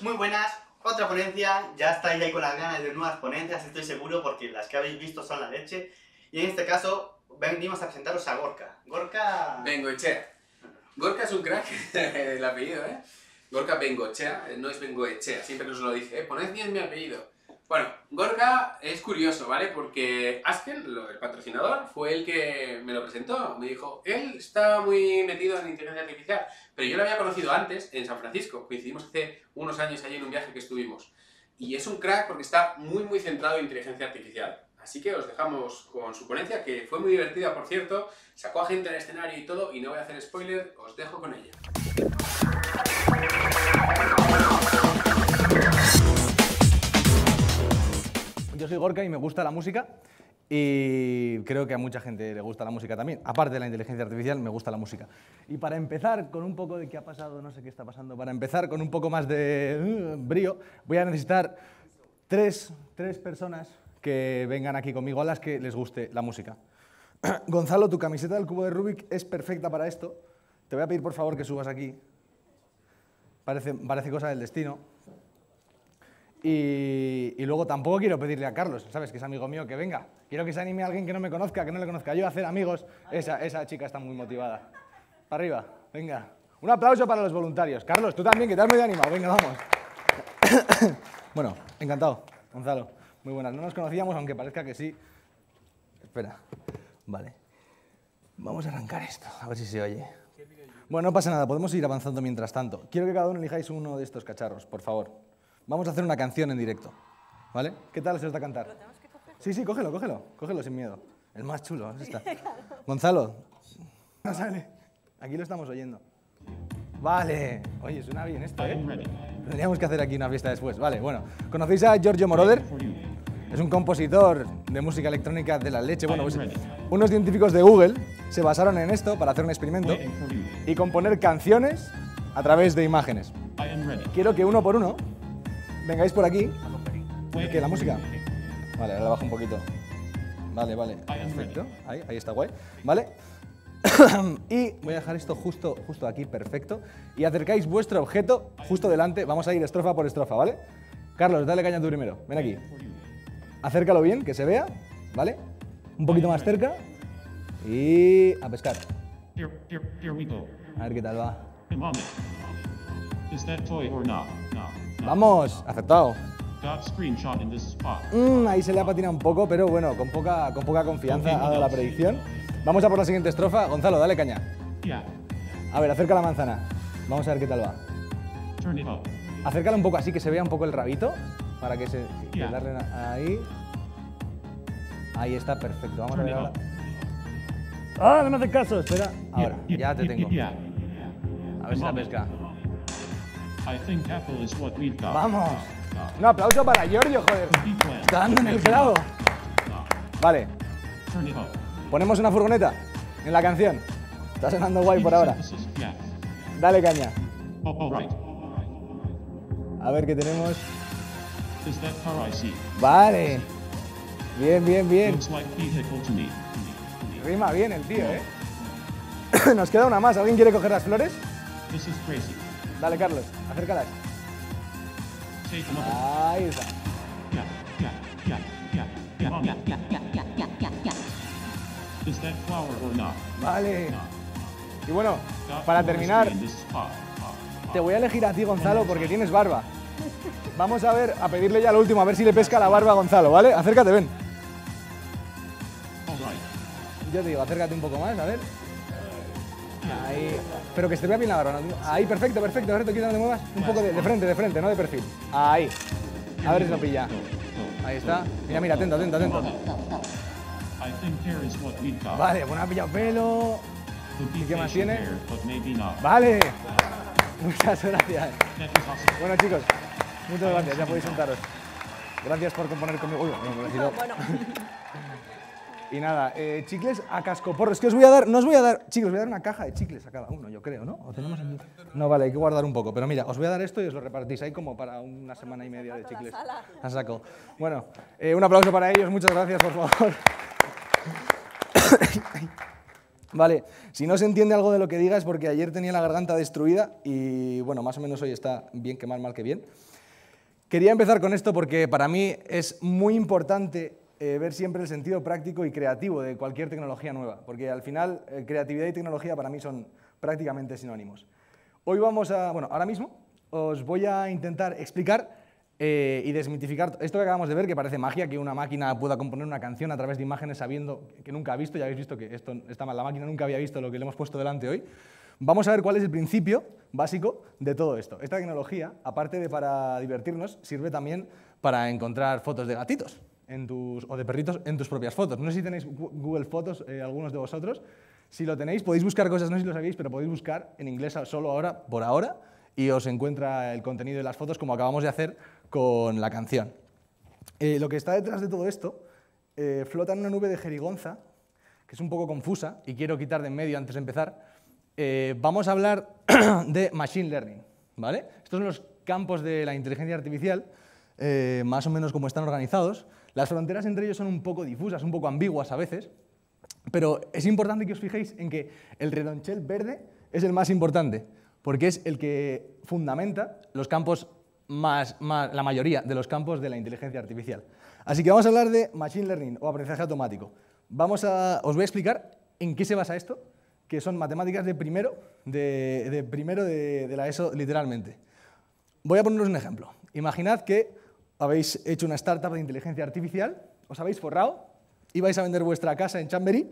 Muy buenas, otra ponencia, ya estáis ahí con las ganas de nuevas ponencias, estoy seguro, porque las que habéis visto son la leche. Y en este caso, venimos a presentaros a Gorka. Gorka... Bengoechea. Gorka es un crack, el apellido, ¿eh? Gorka Bengoechea, no es Bengoechea, siempre nos lo dice, ¿eh? Ponencia es mi apellido. Bueno, Gorka es curioso, ¿vale? Porque Asken, el patrocinador, fue el que me lo presentó. Me dijo, él está muy metido en inteligencia artificial, pero yo lo había conocido antes en San Francisco. Coincidimos hace unos años allí en un viaje que estuvimos. Y es un crack porque está muy, muy centrado en inteligencia artificial. Así que os dejamos con su ponencia, que fue muy divertida, por cierto. Sacó a gente al escenario y todo, y no voy a hacer spoiler, os dejo con ella. Yo soy Gorka y me gusta la música y creo que a mucha gente le gusta la música también. Aparte de la inteligencia artificial, me gusta la música. Y para empezar con un poco de qué ha pasado, no sé qué está pasando, para empezar con un poco más de uh, brío, voy a necesitar tres, tres personas que vengan aquí conmigo a las que les guste la música. Gonzalo, tu camiseta del cubo de Rubik es perfecta para esto. Te voy a pedir por favor que subas aquí. Parece, parece cosa del destino. Y, luego tampoco quiero pedirle a Carlos, ¿sabes? Que es amigo mío, que venga. Quiero que se anime a alguien que no me conozca, que no le conozca yo a hacer amigos. Esa, esa chica está muy motivada. Arriba, venga. Un aplauso para los voluntarios. Carlos, tú también, que te has muy animado. Venga, vamos. bueno, encantado, Gonzalo. Muy buenas. No nos conocíamos, aunque parezca que sí. Espera. Vale. Vamos a arrancar esto, a ver si se oye. Bueno, no pasa nada, podemos ir avanzando mientras tanto. Quiero que cada uno elijáis uno de estos cacharros, por favor. Vamos a hacer una canción en directo. ¿Vale? ¿Qué tal se os da cantar? Sí, sí, cógelo, cógelo. Cógelo sin miedo. El más chulo, ese está. Gonzalo. No sale. Aquí lo estamos oyendo. Vale. Oye, suena bien esto, ¿eh? Tendríamos que hacer aquí una fiesta después. Vale, bueno. ¿Conocéis a Giorgio Moroder? Es un compositor de música electrónica de la leche. Bueno, pues unos científicos de Google se basaron en esto para hacer un experimento y componer canciones a través de imágenes. Quiero que uno por uno vengáis por aquí. ¿Qué? ¿La música? Vale, ahora la bajo un poquito. Vale, vale. Perfecto. Ahí, ahí está guay. Vale. y voy a dejar esto justo, justo aquí, perfecto. Y acercáis vuestro objeto justo delante. Vamos a ir estrofa por estrofa, ¿vale? Carlos, dale caña tú primero. Ven aquí. Acércalo bien, que se vea, ¿vale? Un poquito más cerca. Y a pescar. A ver qué tal va. Is that toy or not? Vamos, aceptado. Mm, ahí se le ha patinado un poco, pero bueno, con poca, con poca confianza ha dado la predicción. Vamos a por la siguiente estrofa. Gonzalo, dale caña. A ver, acerca la manzana. Vamos a ver qué tal va. Acércala un poco así que se vea un poco el rabito. Para que se. que darle ahí. Ahí está, perfecto. Vamos a ver ahora. ¡Ah, no me haces caso! Espera. Ahora, ya te tengo. A ver si la pesca. I think Apple is what we've got. ¡Vamos! Un aplauso para Giorgio, joder. Está dando en el clavo. Vale, ponemos una furgoneta en la canción. Está sonando guay por ahora. Dale caña. Oh, right. A ver qué tenemos. Vale. Bien, bien, bien. Rima bien el tío, ¿eh? Nos queda una más. ¿Alguien quiere coger las flores? Dale, Carlos, acércalas. Sí, como Ahí está. Vale. Y bueno, para terminar, te voy a elegir a ti, Gonzalo, porque tienes barba. Vamos a ver, a pedirle ya lo último, a ver si le pesca la barba a Gonzalo, ¿vale? Acércate, ven. Yo te digo, acércate un poco más, a ver. Ahí. Pero que se vea bien la. Ahí, perfecto, perfecto, perfecto. Quita, no muevas. Un poco de, frente, de frente, no de perfil. Ahí. A ver si lo pilla. Ahí está. Mira, mira, atento, atento, atento. Vale, bueno, ha pillado pelo. ¿Y qué más tiene? Vale. Muchas gracias. Bueno, chicos, muchas gracias. Ya podéis sentaros. Gracias por componer conmigo. Uy, he metido. Y nada, eh, chicles a cascoporro. Es que os voy a dar, no os voy a dar, chicos, os voy a dar una caja de chicles a cada uno, yo creo, ¿no? ¿O tenemos aquí? No, vale, hay que guardar un poco. Pero mira, os voy a dar esto y os lo repartís ahí como para una semana y media de chicles. A saco. Bueno, eh, un aplauso para ellos, muchas gracias, por favor. Vale, si no se entiende algo de lo que diga es porque ayer tenía la garganta destruida y bueno, más o menos hoy está bien que mal, mal que bien. Quería empezar con esto porque para mí es muy importante eh, ver siempre el sentido práctico y creativo de cualquier tecnología nueva, porque al final eh, creatividad y tecnología para mí son prácticamente sinónimos. Hoy vamos a, bueno, ahora mismo os voy a intentar explicar eh, y desmitificar esto que acabamos de ver, que parece magia, que una máquina pueda componer una canción a través de imágenes sabiendo que nunca ha visto, ya habéis visto que esto está mal, la máquina nunca había visto lo que le hemos puesto delante hoy. Vamos a ver cuál es el principio básico de todo esto. Esta tecnología, aparte de para divertirnos, sirve también para encontrar fotos de gatitos en tus, o de perritos en tus propias fotos. No sé si tenéis Google Fotos, eh, algunos de vosotros. Si lo tenéis, podéis buscar cosas, no sé si lo sabéis, pero podéis buscar en inglés solo ahora, por ahora, y os encuentra el contenido de las fotos como acabamos de hacer con la canción. Eh, lo que está detrás de todo esto eh, flota en una nube de jerigonza, que es un poco confusa, y quiero quitar de en medio antes de empezar. Eh, vamos a hablar de Machine Learning. ¿vale? Estos son los campos de la inteligencia artificial, más o menos como están organizados. Las fronteras entre ellos son un poco difusas, un poco ambiguas a veces, pero es importante que os fijéis en que el redonchel verde es el más importante, porque es el que fundamenta los campos más, la mayoría de los campos de la inteligencia artificial. Así que vamos a hablar de Machine Learning o aprendizaje automático. Vamos a, os voy a explicar en qué se basa esto, que son matemáticas de primero de, primero de, la ESO literalmente. Voy a poneros un ejemplo. Imaginad que habéis hecho una startup de inteligencia artificial, os habéis forrado y vais a vender vuestra casa en Chambery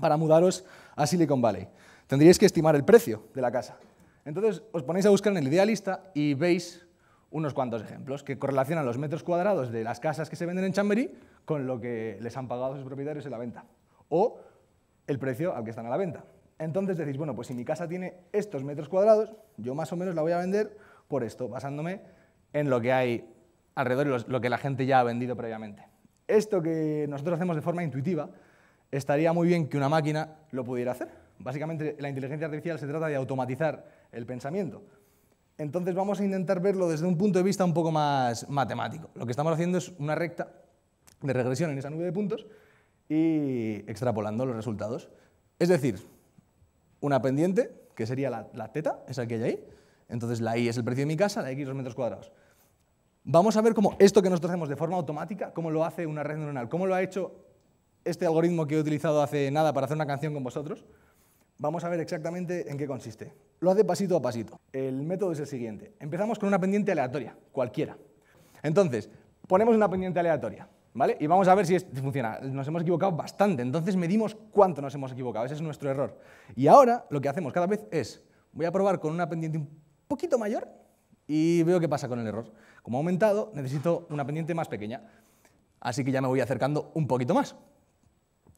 para mudaros a Silicon Valley. Tendríais que estimar el precio de la casa. Entonces os ponéis a buscar en el idealista y veis unos cuantos ejemplos que correlacionan los metros cuadrados de las casas que se venden en Chamberí con lo que les han pagado sus propietarios en la venta o el precio al que están a la venta. Entonces decís, bueno, pues si mi casa tiene estos metros cuadrados, yo más o menos la voy a vender por esto, basándome en lo que hay alrededor y lo que la gente ya ha vendido previamente. Esto que nosotros hacemos de forma intuitiva, estaría muy bien que una máquina lo pudiera hacer. Básicamente la inteligencia artificial se trata de automatizar el pensamiento. Entonces vamos a intentar verlo desde un punto de vista un poco más matemático. Lo que estamos haciendo es una recta de regresión en esa nube de puntos y extrapolando los resultados. Es decir, una pendiente, que sería la, la teta, esa que hay ahí. Entonces la i es el precio de mi casa, la x los metros cuadrados. Vamos a ver cómo esto que nosotros hacemos de forma automática, cómo lo hace una red neuronal, cómo lo ha hecho este algoritmo que he utilizado hace nada para hacer una canción con vosotros. Vamos a ver exactamente en qué consiste. Lo hace pasito a pasito. El método es el siguiente. Empezamos con una pendiente aleatoria, cualquiera. Entonces, ponemos una pendiente aleatoria, ¿vale? Y vamos a ver si, funciona. Nos hemos equivocado bastante, entonces medimos cuánto nos hemos equivocado. Ese es nuestro error. Y ahora lo que hacemos cada vez es, voy a probar con una pendiente un poquito mayor y veo qué pasa con el error. Como ha aumentado, necesito una pendiente más pequeña. Así que ya me voy acercando un poquito más.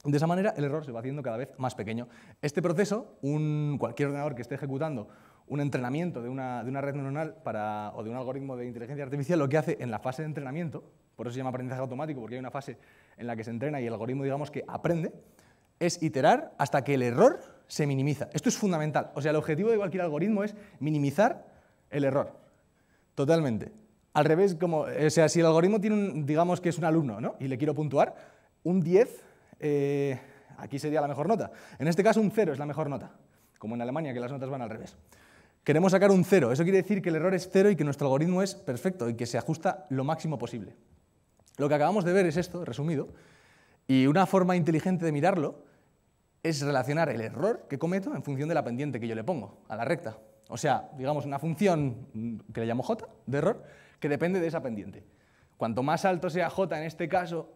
De esa manera, el error se va haciendo cada vez más pequeño. Este proceso, un, cualquier ordenador que esté ejecutando un entrenamiento de una, de una red neuronal para, o de un algoritmo de inteligencia artificial, lo que hace en la fase de entrenamiento, por eso se llama aprendizaje automático, porque hay una fase en la que se entrena y el algoritmo, digamos, que aprende, es iterar hasta que el error se minimiza. Esto es fundamental. O sea, el objetivo de cualquier algoritmo es minimizar el error. Totalmente. Al revés, como, o sea, si el algoritmo tiene un, digamos que es un alumno, ¿no? Y le quiero puntuar, un 10 eh, aquí sería la mejor nota. En este caso un 0 es la mejor nota, como en Alemania, que las notas van al revés. Queremos sacar un 0, eso quiere decir que el error es 0 y que nuestro algoritmo es perfecto y que se ajusta lo máximo posible. Lo que acabamos de ver es esto, resumido, y una forma inteligente de mirarlo es relacionar el error que cometo en función de la pendiente que yo le pongo a la recta. O sea, digamos una función que le llamo j de error que depende de esa pendiente. Cuanto más alto sea j en este caso,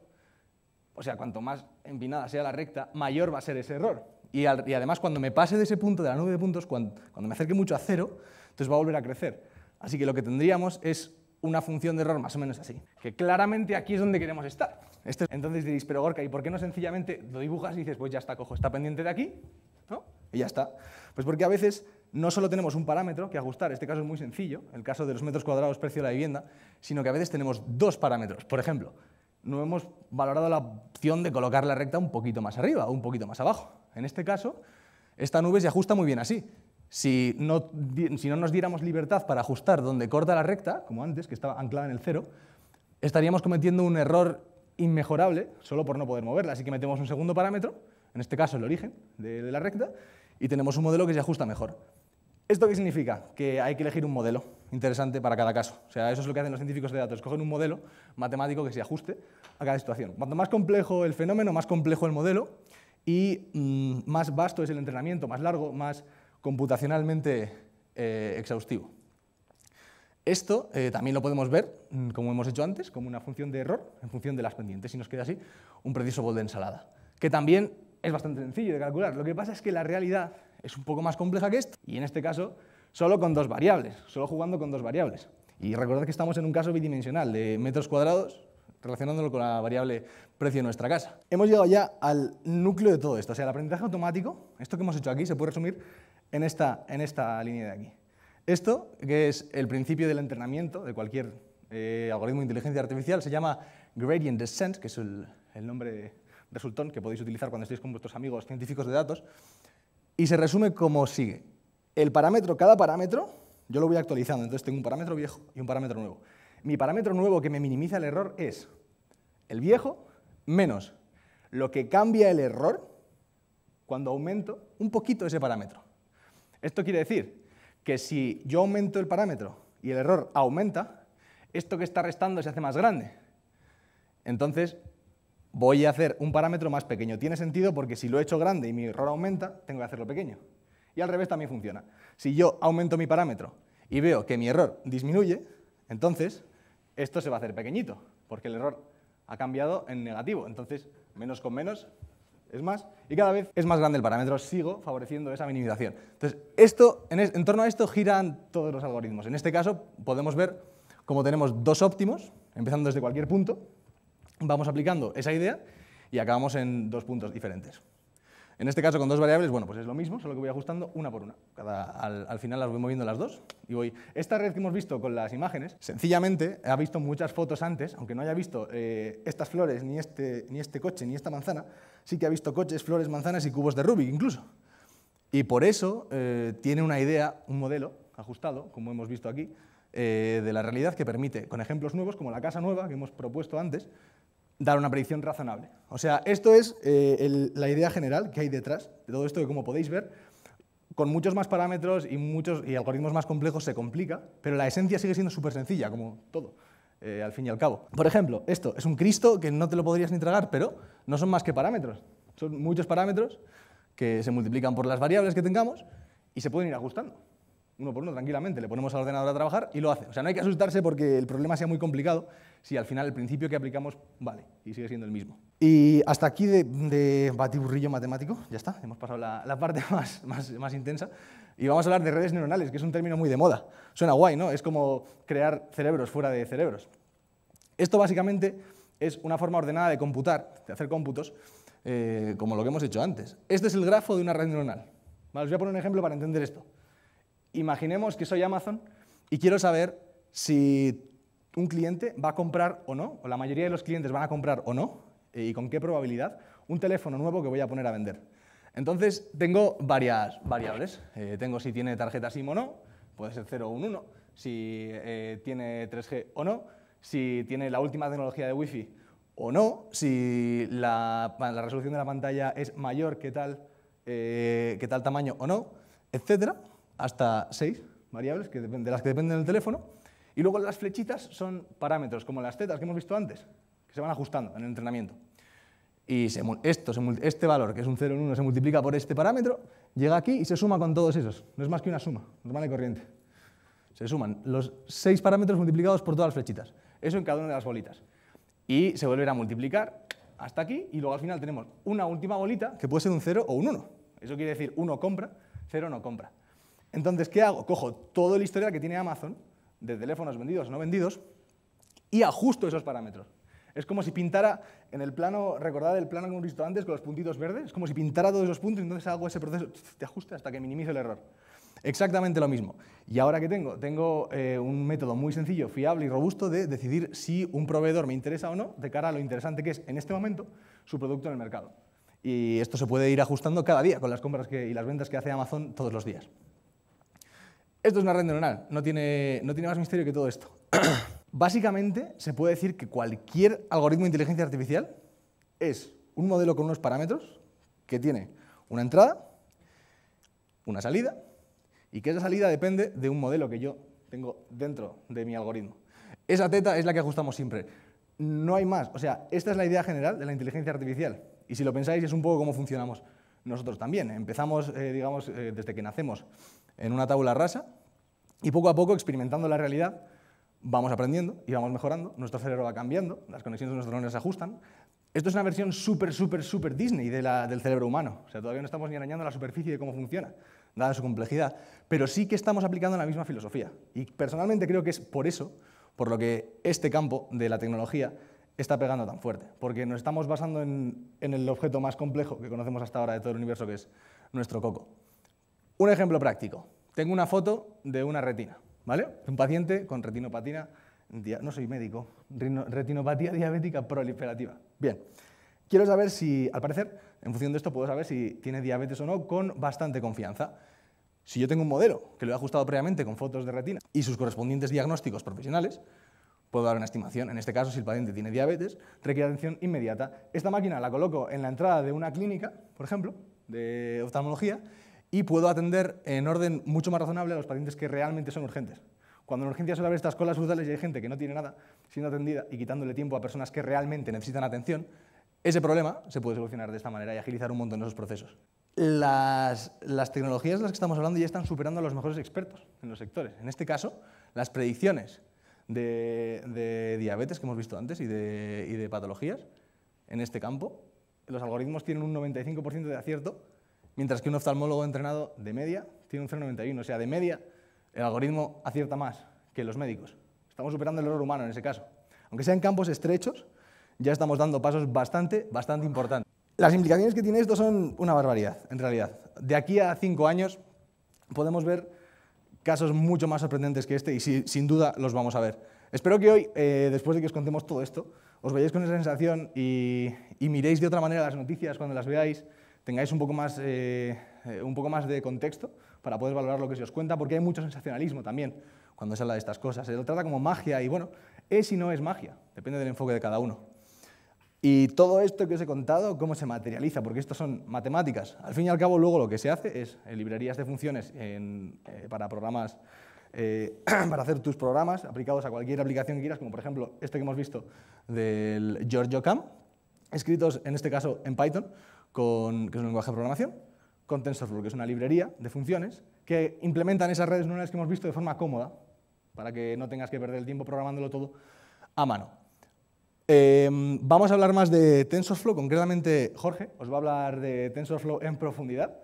o sea, cuanto más empinada sea la recta, mayor va a ser ese error. Y, además, cuando me pase de ese punto, de la nube de puntos, cuando, me acerque mucho a cero, entonces va a volver a crecer. Así que lo que tendríamos es una función de error más o menos así, que claramente aquí es donde queremos estar. entonces diréis, pero Gorka, ¿y por qué no sencillamente lo dibujas y dices, pues ya está, cojo esta pendiente de aquí, ¿no? y ya está? Pues porque a veces no solo tenemos un parámetro que ajustar, este caso es muy sencillo, el caso de los metros cuadrados precio de la vivienda, sino que a veces tenemos dos parámetros. Por ejemplo, no hemos valorado la opción de colocar la recta un poquito más arriba o un poquito más abajo. En este caso, esta nube se ajusta muy bien así. Si no, nos diéramos libertad para ajustar donde corta la recta, como antes, que estaba anclada en el cero, estaríamos cometiendo un error inmejorable solo por no poder moverla. Así que metemos un segundo parámetro, en este caso el origen de la recta, y tenemos un modelo que se ajusta mejor. ¿Esto qué significa? Que hay que elegir un modelo interesante para cada caso. O sea, eso es lo que hacen los científicos de datos, cogen un modelo matemático que se ajuste a cada situación. Cuanto más complejo el fenómeno, más complejo el modelo y mm, más vasto es el entrenamiento, más largo, más computacionalmente eh, exhaustivo. Esto eh, también lo podemos ver, mm, como hemos hecho antes, como una función de error en función de las pendientes, y nos queda así un preciso bol de ensalada, que también es bastante sencillo de calcular. Lo que pasa es que la realidad es un poco más compleja que esto, y en este caso solo con dos variables, solo jugando con dos variables. Y recordad que estamos en un caso bidimensional de metros cuadrados relacionándolo con la variable precio de nuestra casa. Hemos llegado ya al núcleo de todo esto, o sea, el aprendizaje automático, esto que hemos hecho aquí se puede resumir en esta, en esta línea de aquí. Esto, que es el principio del entrenamiento de cualquier eh, algoritmo de inteligencia artificial, se llama gradient descent, que es el, el nombre resultón que podéis utilizar cuando estéis con vuestros amigos científicos de datos, y se resume como sigue. El parámetro, cada parámetro, yo lo voy actualizando, entonces tengo un parámetro viejo y un parámetro nuevo. Mi parámetro nuevo que me minimiza el error es el viejo menos lo que cambia el error cuando aumento un poquito ese parámetro. Esto quiere decir que si yo aumento el parámetro y el error aumenta, esto que está restando se hace más grande. Entonces, voy a hacer un parámetro más pequeño. Tiene sentido porque si lo he hecho grande y mi error aumenta, tengo que hacerlo pequeño. Y al revés también funciona. Si yo aumento mi parámetro y veo que mi error disminuye, entonces esto se va a hacer pequeñito, porque el error ha cambiado en negativo. Entonces, menos con menos es más, y cada vez es más grande el parámetro. Sigo favoreciendo esa minimización. Entonces, esto, en, en torno a esto giran todos los algoritmos. En este caso, podemos ver cómo tenemos dos óptimos, empezando desde cualquier punto, vamos aplicando esa idea y acabamos en dos puntos diferentes. En este caso, con dos variables, bueno, pues es lo mismo, solo que voy ajustando una por una. Cada, al, al, final las voy moviendo las dos y voy... Esta red que hemos visto con las imágenes, sencillamente, ha visto muchas fotos antes, aunque no haya visto eh, estas flores, ni este, ni este coche, ni esta manzana, sí que ha visto coches, flores, manzanas y cubos de Rubik incluso. Y por eso eh, tiene una idea, un modelo ajustado, como hemos visto aquí, eh, de la realidad que permite, con ejemplos nuevos, como la casa nueva que hemos propuesto antes, dar una predicción razonable. O sea, esto es eh, la idea general que hay detrás de todo esto, que como podéis ver, con muchos más parámetros y, muchos, y algoritmos más complejos se complica, pero la esencia sigue siendo súper sencilla, como todo, eh, al fin y al cabo. Por ejemplo, esto es un Cristo que no te lo podrías ni tragar, pero no son más que parámetros. Son muchos parámetros que se multiplican por las variables que tengamos y se pueden ir ajustando uno por uno tranquilamente, le ponemos al ordenador a trabajar y lo hace. O sea, no hay que asustarse porque el problema sea muy complicado si al final el principio que aplicamos vale y sigue siendo el mismo. Y hasta aquí de, de batiburrillo matemático, ya está, hemos pasado la, la parte más, más, intensa. Y vamos a hablar de redes neuronales, que es un término muy de moda. Suena guay, ¿no? Es como crear cerebros fuera de cerebros. Esto básicamente es una forma ordenada de computar, de hacer cómputos, eh, como lo que hemos hecho antes. Este es el grafo de una red neuronal. Vale, os voy a poner un ejemplo para entender esto imaginemos que soy Amazon y quiero saber si un cliente va a comprar o no, o la mayoría de los clientes van a comprar o no, eh, y con qué probabilidad, un teléfono nuevo que voy a poner a vender. Entonces, tengo varias variables. Eh, tengo si tiene tarjeta SIM o no, puede ser 0 o un 1, si eh, tiene 3G o no, si tiene la última tecnología de Wi-Fi o no, si la, resolución de la pantalla es mayor que tal, tal tamaño o no, etcétera hasta seis variables que de las que dependen del teléfono. Y luego las flechitas son parámetros, como las tetas que hemos visto antes, que se van ajustando en el entrenamiento. Y esto, este valor, que es un 0 en 1, se multiplica por este parámetro, llega aquí y se suma con todos esos. No es más que una suma, normal y corriente. Se suman los seis parámetros multiplicados por todas las flechitas. Eso en cada una de las bolitas. Y se volverá a multiplicar hasta aquí y luego al final tenemos una última bolita que puede ser un 0 o un 1. Eso quiere decir 1 compra, 0 no compra. Entonces, ¿qué hago? Cojo todo el historial que tiene Amazon, de teléfonos vendidos o no vendidos, y ajusto esos parámetros. Es como si pintara en el plano, recordad el plano que hemos visto antes con los puntitos verdes, es como si pintara todos esos puntos y entonces hago ese proceso de ajuste hasta que minimizo el error. Exactamente lo mismo. ¿Y ahora qué tengo? Tengo eh, un método muy sencillo, fiable y robusto de decidir si un proveedor me interesa o no de cara a lo interesante que es en este momento su producto en el mercado. Y esto se puede ir ajustando cada día con las compras y las ventas que hace Amazon todos los días. Esto es una red neuronal, no tiene, no tiene más misterio que todo esto. Básicamente, se puede decir que cualquier algoritmo de inteligencia artificial es un modelo con unos parámetros que tiene una entrada, una salida, y que esa salida depende de un modelo que yo tengo dentro de mi algoritmo. Esa teta es la que ajustamos siempre. No hay más. O sea, esta es la idea general de la inteligencia artificial. Y si lo pensáis, es un poco cómo funcionamos nosotros también. Empezamos, eh, digamos, eh, desde que nacemos en una tabla rasa y poco a poco, experimentando la realidad, vamos aprendiendo y vamos mejorando. Nuestro cerebro va cambiando, las conexiones de nuestros neuronas se ajustan. Esto es una versión súper, súper, súper Disney del cerebro humano. O sea, todavía no estamos ni arañando la superficie de cómo funciona, dada su complejidad. Pero sí que estamos aplicando la misma filosofía. Y personalmente creo que es por eso, por lo que este campo de la tecnología está pegando tan fuerte. Porque nos estamos basando en, el objeto más complejo que conocemos hasta ahora de todo el universo, que es nuestro coco. Un ejemplo práctico. Tengo una foto de una retina, ¿vale? Un paciente con retinopatina, dia- no soy médico, retinopatía diabética proliferativa. Bien, quiero saber si, al parecer, en función de esto puedo saber si tiene diabetes o no con bastante confianza. Si yo tengo un modelo que lo he ajustado previamente con fotos de retina y sus correspondientes diagnósticos profesionales, puedo dar una estimación. En este caso, si el paciente tiene diabetes, requiere atención inmediata. Esta máquina la coloco en la entrada de una clínica, por ejemplo, de oftalmología, y puedo atender en orden mucho más razonable a los pacientes que realmente son urgentes. Cuando en urgencias suele haber estas colas brutales y hay gente que no tiene nada siendo atendida y quitándole tiempo a personas que realmente necesitan atención, ese problema se puede solucionar de esta manera y agilizar un montón esos procesos. Las, las tecnologías de las que estamos hablando ya están superando a los mejores expertos en los sectores. En este caso, las predicciones de, diabetes que hemos visto antes y de, y de patologías en este campo, los algoritmos tienen un 95% de acierto, mientras que un oftalmólogo entrenado de media tiene un 0,91. O sea, de media el algoritmo acierta más que los médicos. Estamos superando el error humano en ese caso. Aunque sean campos estrechos, ya estamos dando pasos bastante, bastante importantes. Las implicaciones que tiene esto son una barbaridad, en realidad. De aquí a cinco años podemos ver casos mucho más sorprendentes que este y si- sin duda los vamos a ver. Espero que hoy, eh, después de que os contemos todo esto, os vayáis con esa sensación y, y miréis de otra manera las noticias cuando las veáis, tengáis un poco, más, eh, eh, un poco más de contexto para poder valorar lo que se os cuenta, porque hay mucho sensacionalismo también cuando se habla de estas cosas. Se lo trata como magia y bueno, es y no es magia, depende del enfoque de cada uno. Y todo esto que os he contado, ¿cómo se materializa? Porque esto son matemáticas. Al fin y al cabo, luego lo que se hace es en librerías de funciones eh, para programas, eh, para hacer tus programas aplicados a cualquier aplicación que quieras, como por ejemplo este que hemos visto del Giorgio Cam, escritos en este caso en Python, con, que es un lenguaje de programación, con TensorFlow, que es una librería de funciones que implementan esas redes neuronales que hemos visto de forma cómoda, para que no tengas que perder el tiempo programándolo todo a mano. Eh, vamos a hablar más de TensorFlow, concretamente Jorge os va a hablar de TensorFlow en profundidad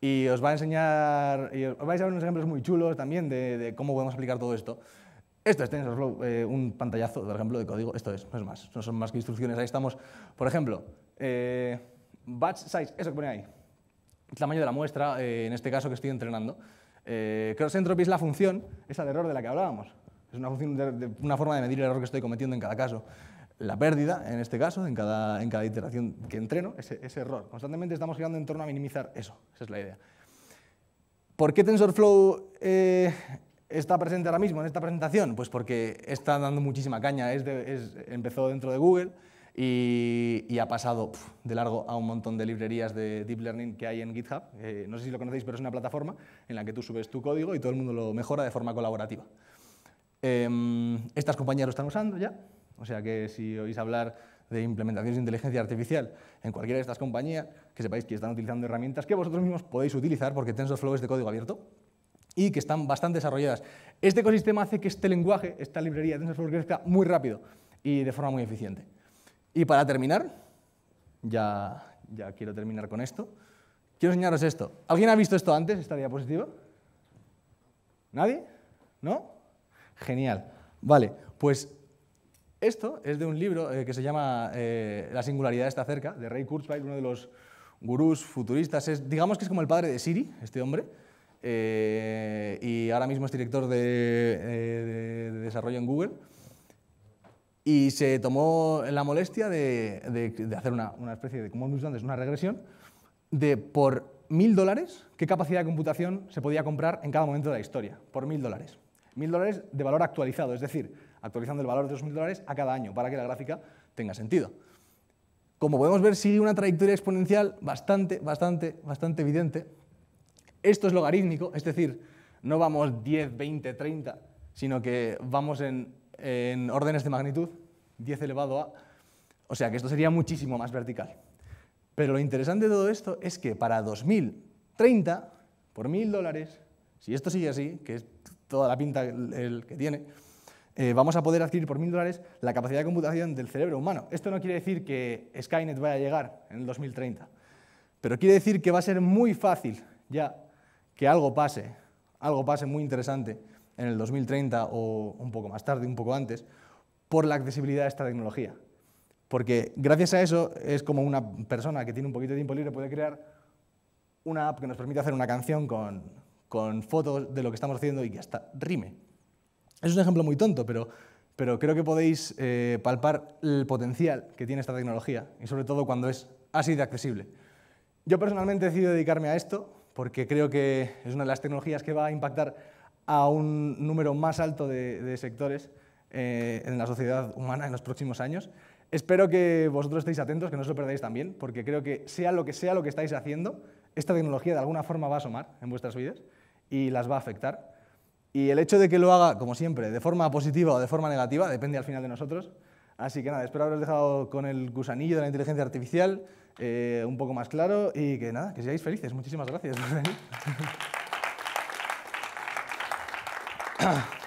y os va a enseñar, y os vais a ver unos ejemplos muy chulos también de, de cómo podemos aplicar todo esto. Esto es TensorFlow, eh, un pantallazo, por ejemplo, de código. Esto es, no es más, no son más que instrucciones. Ahí estamos, por ejemplo, eh, batch size, eso que pone ahí, el tamaño de la muestra, eh, en este caso que estoy entrenando. Eh, cross entropy es la función, esa de error de la que hablábamos. Es una, función de- de- una forma de medir el error que estoy cometiendo en cada caso. La pérdida, en este caso, en cada, en cada iteración que entreno, ese, ese error. Constantemente estamos girando en torno a minimizar eso. Esa es la idea. ¿Por qué TensorFlow eh, está presente ahora mismo en esta presentación? Pues porque está dando muchísima caña. Es empezó dentro de Google y, ha pasado de largo a un montón de librerías de Deep Learning que hay en GitHub. Eh, no sé si lo conocéis, pero es una plataforma en la que tú subes tu código y todo el mundo lo mejora de forma colaborativa. Em, estas compañías lo están usando ya, o sea que si oís hablar de implementaciones de inteligencia artificial en cualquiera de estas compañías, que sepáis que están utilizando herramientas que vosotros mismos podéis utilizar porque TensorFlow es de código abierto y que están bastante desarrolladas. Este ecosistema hace que este lenguaje, esta librería de TensorFlow crezca muy rápido y de forma muy eficiente. Y para terminar, ya, ya quiero terminar con esto, quiero enseñaros esto. ¿Alguien ha visto esto antes, esta diapositiva? ¿Nadie? ¿No? Genial. Vale, pues esto es de un libro eh, que se llama eh, La singularidad está cerca, de Ray Kurzweil, uno de los gurús futuristas. Digamos que es como el padre de Siri, este hombre, eh, y ahora mismo es director de, de- de desarrollo en Google. Y se tomó la molestia de, hacer una, especie de, como hemos antes, una regresión de por mil dólares qué capacidad de computación se podía comprar en cada momento de la historia, por mil dólares. Mil dólares de valor actualizado, es decir, actualizando el valor de esos mil dólares a cada año para que la gráfica tenga sentido. como podemos ver, sigue una trayectoria exponencial bastante, bastante, bastante evidente. Esto es logarítmico, es decir, no vamos 10, 20, 30, sino que vamos en, en órdenes de magnitud, 10 elevado a, o sea que esto sería muchísimo más vertical. Pero lo interesante de todo esto es que para 2030, por mil dólares, si esto sigue así, que es toda la pinta el que tiene, eh, vamos a poder adquirir por mil dólares la capacidad de computación del cerebro humano. Esto no quiere decir que Skynet vaya a llegar en el 2030, pero quiere decir que va a ser muy fácil ya que algo pase, algo pase muy interesante en el 2030 o un poco más tarde, un poco antes, por la accesibilidad de esta tecnología. Porque gracias a eso es como una persona que tiene un poquito de tiempo libre puede crear una app que nos permite hacer una canción con, con fotos de lo que estamos haciendo y que hasta rime. Es un ejemplo muy tonto, pero, creo que podéis eh, palpar el potencial que tiene esta tecnología y sobre todo cuando es así de accesible. Yo personalmente he decidido dedicarme a esto porque creo que es una de las tecnologías que va a impactar a un número más alto de, de sectores eh, en la sociedad humana en los próximos años. Espero que vosotros estéis atentos, que no os lo perdáis también, porque creo que sea lo que sea lo que estáis haciendo, esta tecnología de alguna forma va a asomar en vuestras vidas y las va a afectar. Y el hecho de que lo haga, como siempre, de forma positiva o de forma negativa, depende al final de nosotros. Así que nada, espero haberos dejado con el gusanillo de la inteligencia artificial eh, un poco más claro y que nada, que seáis felices. Muchísimas gracias.